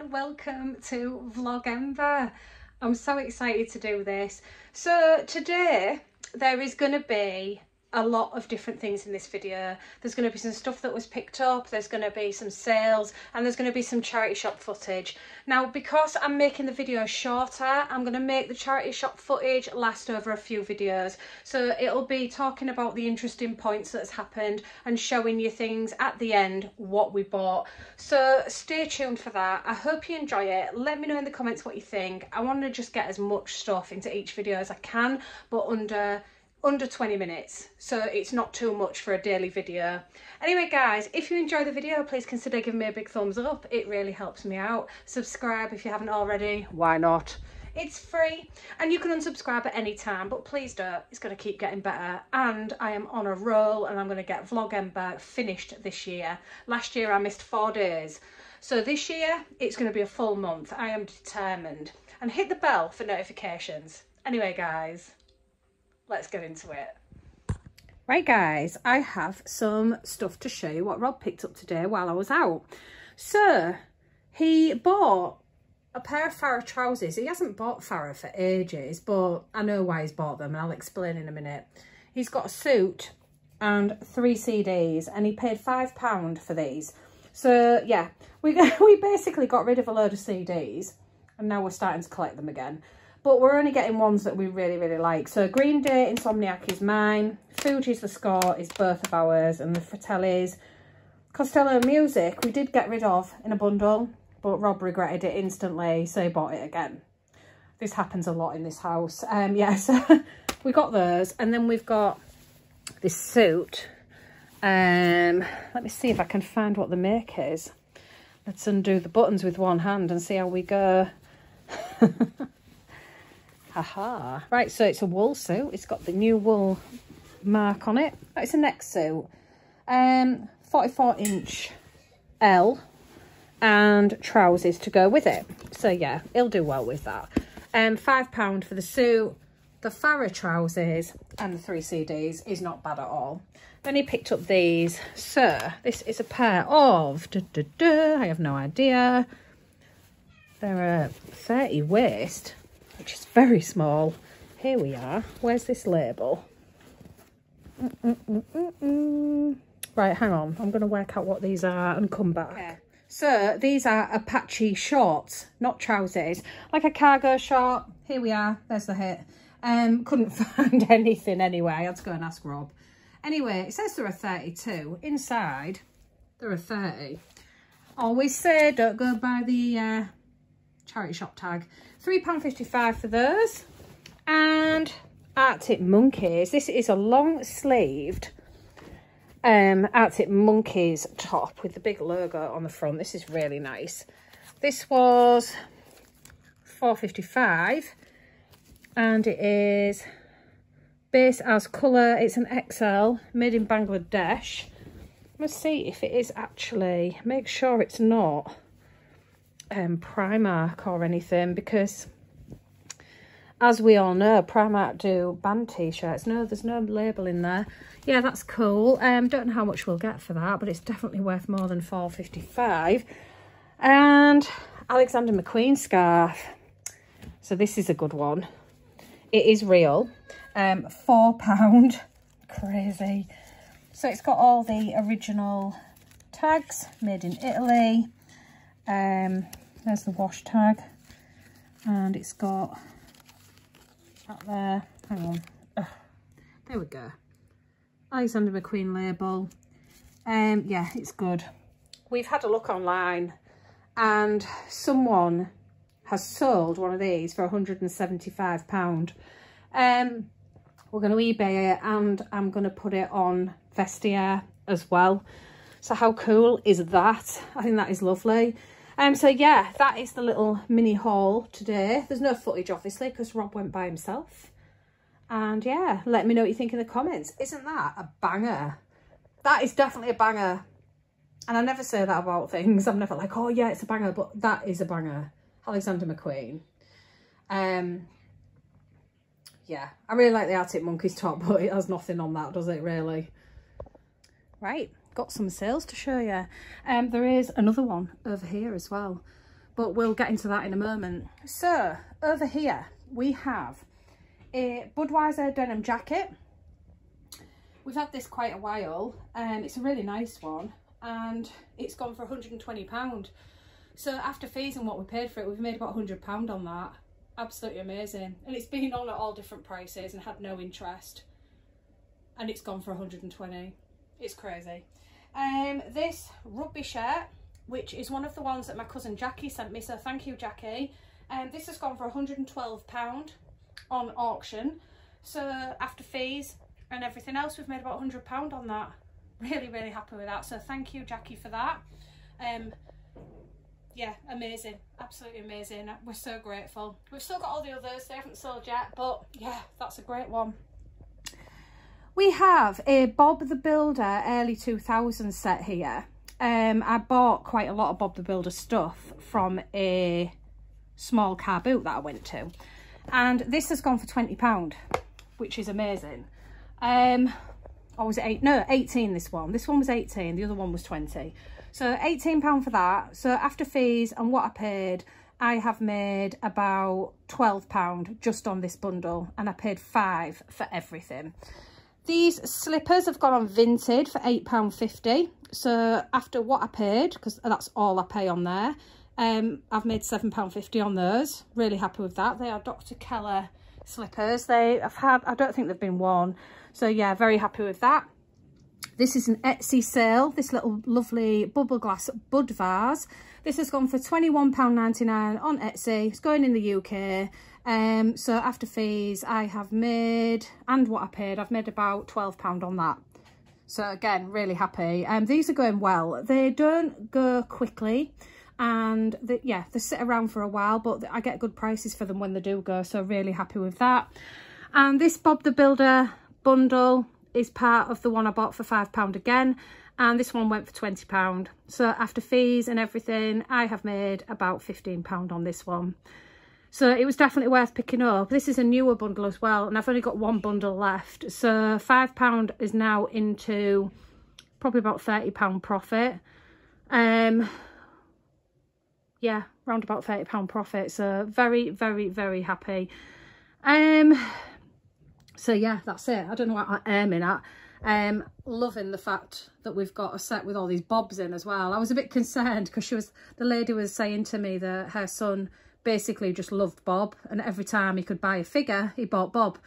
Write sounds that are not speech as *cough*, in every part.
and welcome to Vlogember. I'm so excited to do this. So today there is going to be a lot of different things in this video. There's going to be some stuff that was picked up, there's going to be some sales, and there's going to be some charity shop footage. Now, because I'm making the video shorter, I'm going to make the charity shop footage last over a few videos. So it'll be talking about the interesting points that's happened and showing you things at the end, what we bought. So stay tuned for that. I hope you enjoy it. Let me know in the comments what you think. I want to just get as much stuff into each video as I can, but under under 20 minutes so it's not too much for a daily video. Anyway guys if you enjoy the video please consider giving me a big thumbs up. It really helps me out. Subscribe if you haven't already. Why not? It's free and you can unsubscribe at any time but please don't it's going to keep getting better and i am on a roll and i'm going to get vlogember finished this year. Last year i missed four days. So this year it's going to be a full month. I am determined. And hit the bell for notifications. Anyway guys let's get into it. Right guys, I have some stuff to show you what Rob picked up today while I was out. So, he bought a pair of Farah trousers. He hasn't bought Farah for ages, but I know why he's bought them and I'll explain in a minute. He's got a suit and three CDs and he paid £5 for these. So yeah, we, *laughs* we basically got rid of a load of CDs and now we're starting to collect them again but we're only getting ones that we really, really like. So Green Day Insomniac is mine, Fugees The Score is both of ours, and the Fratellis. Costello Music, we did get rid of in a bundle, but Rob regretted it instantly, so he bought it again. This happens a lot in this house. Um, yeah, *laughs* so we got those, and then we've got this suit. Um, let me see if I can find what the make is. Let's undo the buttons with one hand and see how we go. *laughs* Aha. Right, so it's a wool suit. It's got the new wool mark on it. It's a Next suit. Um, 44 inch L and trousers to go with it. So yeah, it'll do well with that. Um, £5 for the suit, the Farah trousers and the three CDs is not bad at all. Then he picked up these. So this is a pair of, duh, duh, duh, I have no idea. They're a 30 waist which is very small. Here we are. Where's this label? Mm -mm -mm right, hang on. I'm going to work out what these are and come back. Okay. So these are Apache shorts, not trousers. Like a cargo short. Here we are. There's the hit. Um, *laughs* couldn't find anything anyway. I had to go and ask Rob. Anyway, it says there are 32. Inside, there are 30. Always say don't go by the uh, charity shop tag. £3.55 for those. And Arctic Monkeys. This is a long sleeved um, Arctic Monkeys top with the big logo on the front. This is really nice. This was 4.55 and it is base as colour. It's an XL made in Bangladesh. Let's see if it is actually, make sure it's not um, Primark or anything because as we all know, Primark do band t-shirts. No, there's no label in there. Yeah, that's cool. Um, don't know how much we'll get for that, but it's definitely worth more than 4.55. And Alexander McQueen scarf. So this is a good one. It is real. Um, £4. *laughs* Crazy. So it's got all the original tags made in Italy. Um, there's the wash tag. And it's got that there. Hang on. Ugh. There we go. Alexander McQueen label. Um, yeah, it's good. We've had a look online and someone has sold one of these for £175. Um, we're going to eBay it and I'm going to put it on Vestiaire as well. So how cool is that? I think that is lovely. Um, so yeah, that is the little mini haul today. There's no footage, obviously, because Rob went by himself. And yeah, let me know what you think in the comments. Isn't that a banger? That is definitely a banger. And I never say that about things. I'm never like, oh yeah, it's a banger, but that is a banger. Alexander McQueen. Um, yeah, I really like the Arctic Monkeys top, *laughs* but it has nothing on that, does it really? Right, got some sales to show you. Um, there is another one over here as well. but we'll get into that in a moment. So over here we have a Budweiser denim jacket. We've had this quite a while and it's a really nice one and it's gone for 120 pound. So after fees and what we paid for it, we've made about 100 pound on that. Absolutely amazing. And it's been on at all different prices and had no interest. And it's gone for 120. It's crazy. Um, this rugby shirt, which is one of the ones that my cousin Jackie sent me, so thank you Jackie. Um, this has gone for £112 on auction. So after fees and everything else, we've made about £100 on that. Really, really happy with that. So thank you Jackie for that. Um, yeah, amazing. Absolutely amazing. We're so grateful. We've still got all the others. They haven't sold yet, but yeah, that's a great one. We have a Bob the Builder early 2000s set here. Um, I bought quite a lot of Bob the Builder stuff from a small car boot that I went to. And this has gone for £20, which is amazing. Um, or was it eight? No, 18 this one. This one was 18, the other one was 20. So £18 for that. So after fees and what I paid, I have made about £12 just on this bundle and I paid five for everything. These slippers have gone on Vinted for £8.50. So after what I paid, because that's all I pay on there, um, I've made £7.50 on those. Really happy with that. They are Dr. Keller slippers. They have had, I don't think they've been worn. So yeah, very happy with that. This is an Etsy sale, this little lovely bubble glass bud vase. This has gone for £21.99 on Etsy. It's going in the UK. Um, so after fees, I have made, and what I paid, I've made about £12 on that. So again, really happy. Um, these are going well. They don't go quickly and they, yeah, they sit around for a while, but I get good prices for them when they do go. So really happy with that. And this Bob the Builder bundle is part of the one I bought for £5 again. And this one went for £20. So after fees and everything, I have made about £15 on this one. So it was definitely worth picking up. This is a newer bundle as well, and I've only got one bundle left. So £5 is now into probably about £30 profit. Um, yeah, round about £30 profit. So very, very, very happy. Um, so yeah, that's it. I don't know what I'm aiming at. Um, loving the fact that we've got a set with all these bobs in as well. I was a bit concerned because she was the lady was saying to me that her son basically just loved Bob and every time he could buy a figure, he bought Bob.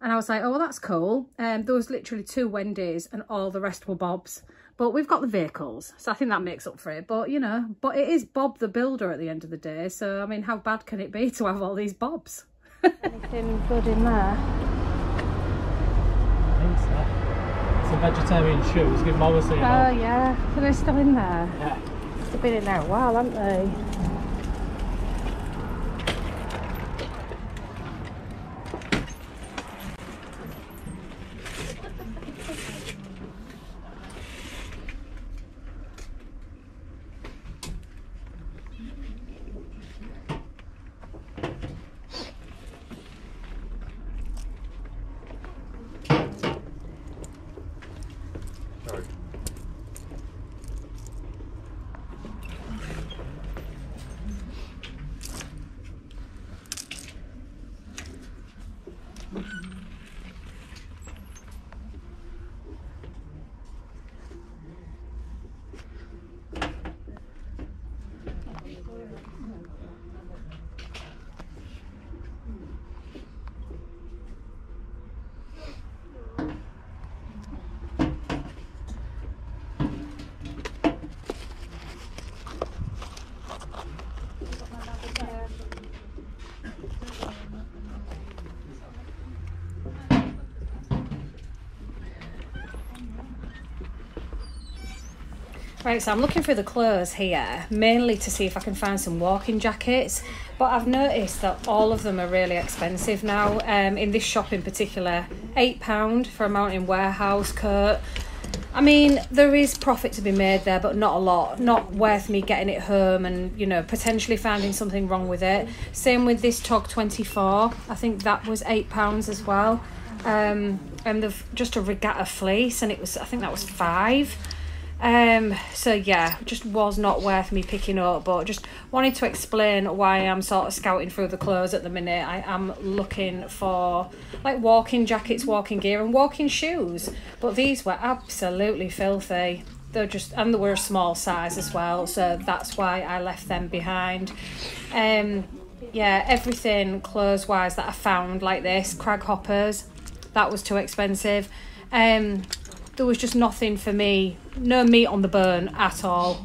And I was like, oh, well, that's cool. Um, there was literally two Wendy's and all the rest were Bobs. But we've got the vehicles, so I think that makes up for it. But, you know, but it is Bob the Builder at the end of the day. So, I mean, how bad can it be *laughs* to have all these Bobs? Anything good in there? I think so. It's a vegetarian shoes. Give them all a see. Oh, yeah. So they're still in there? Yeah. They've been in there a while, haven't they? Right, so I'm looking through the clothes here, mainly to see if I can find some walking jackets. But I've noticed that all of them are really expensive now. Um, in this shop in particular, £8 for a mountain warehouse coat. I mean, there is profit to be made there, but not a lot. Not worth me getting it home and, you know, potentially finding something wrong with it. Same with this TOG 24. I think that was £8 as well. Um, and the just a regatta fleece, and it was, I think that was five. Um, so yeah, just was not worth me picking up, but just wanted to explain why I'm sort of scouting through the clothes at the minute. I am looking for like walking jackets, walking gear, and walking shoes, but these were absolutely filthy. They're just and they were a small size as well, so that's why I left them behind. Um, yeah, everything clothes wise that I found like this, Craghoppers, that was too expensive. Um, there was just nothing for me, no meat on the bone at all.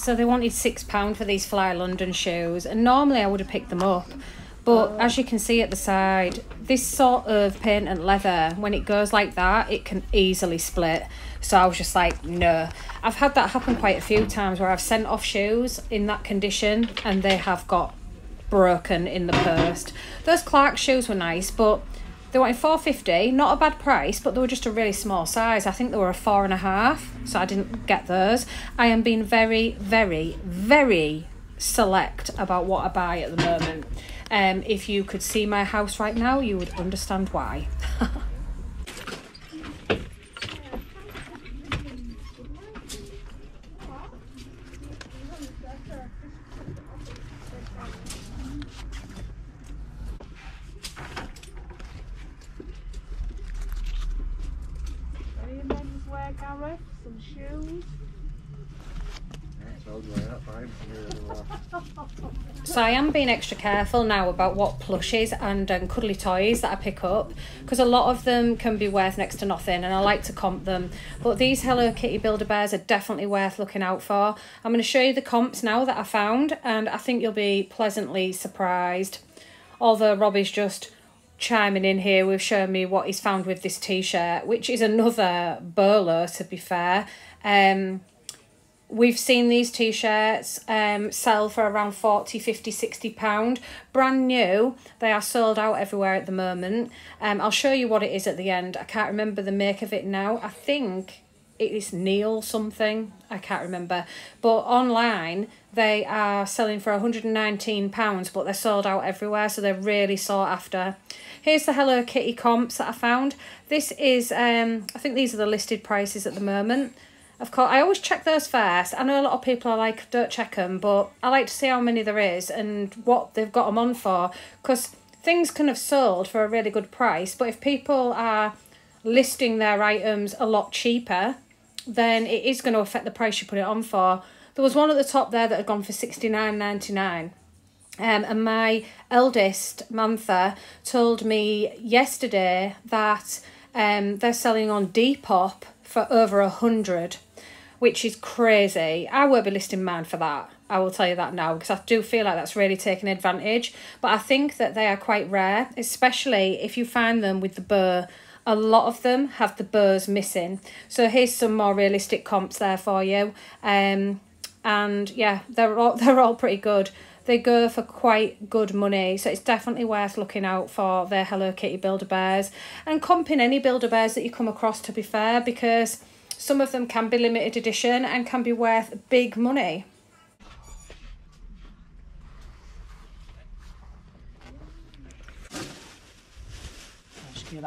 So they wanted six pound for these Fly London shoes, and normally I would have picked them up, but oh. as you can see at the side, this sort of paint and leather, when it goes like that, it can easily split. So I was just like, no. I've had that happen quite a few times where I've sent off shoes in that condition, and they have got broken in the post. Those Clark shoes were nice, but they wanted four fifty, not a bad price, but they were just a really small size. I think they were a four and a half, so I didn't get those. I am being very, very, very select about what I buy at the moment. Um, if you could see my house right now, you would understand why. *laughs* Any menswear, Gareth? Some shoes? Sounds like that, fine. So I am being extra careful now about what plushies and um, cuddly toys that I pick up because a lot of them can be worth next to nothing and I like to comp them. But these Hello Kitty Build-A-Bears are definitely worth looking out for. I'm going to show you the comps now that I found and I think you'll be pleasantly surprised. Although Robbie's just chiming in here with showing me what he's found with this t-shirt, which is another bolo to be fair. Um, we've seen these t-shirts um sell for around 40 50 60 pound. Brand new. They are sold out everywhere at the moment. Um i'll show you what it is at the end. I can't remember the make of it now. I think it is neil something. I can't remember. But online they are selling for 119 pounds but they're sold out everywhere so they're really sought after here's the hello kitty comps that i found this is um i think these are the listed prices at the moment of course, I always check those first. I know a lot of people are like, don't check them, but I like to see how many there is and what they've got them on for. Because things can have sold for a really good price, but if people are listing their items a lot cheaper, then it is going to affect the price you put it on for. There was one at the top there that had gone for sixty nine ninety nine. Um, and my eldest, Mantha, told me yesterday that um, they're selling on Depop for over a hundred, which is crazy. I won't be listing mine for that. I will tell you that now because I do feel like that's really taking advantage. But I think that they are quite rare, especially if you find them with the burr. A lot of them have the burrs missing. So here's some more realistic comps there for you. Um, and yeah, they're all *laughs* they're all pretty good. They go for quite good money, so it's definitely worth looking out for their Hello Kitty Build-A-Bears and comping any Build-A-Bears that you come across. To be fair, because some of them can be limited edition and can be worth big money. I'll just give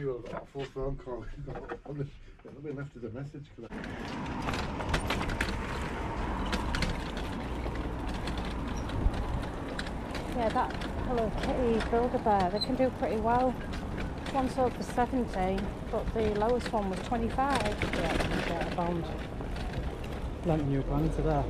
you a awful phone call. Only, it'll be left as a message. 'cause I- Yeah, that Hello Kitty Build-A-Bear, they can do pretty well. One sold for 70, but the lowest one was 25. Yeah, I found plenty new plants there.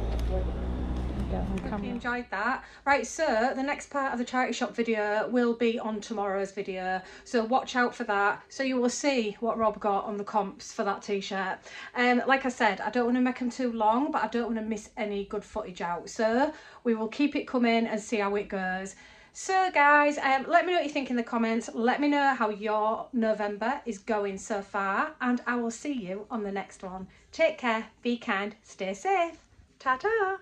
Yeah, Hope you enjoyed that. Right, so the next part of the charity shop video will be on tomorrow's video. So watch out for that. So you will see what Rob got on the comps for that t-shirt. Um, like I said, I don't want to make them too long, but I don't want to miss any good footage out. So we will keep it coming and see how it goes. So guys, um, let me know what you think in the comments. Let me know how your November is going so far. And I will see you on the next one. Take care, be kind, stay safe. Ta-ta.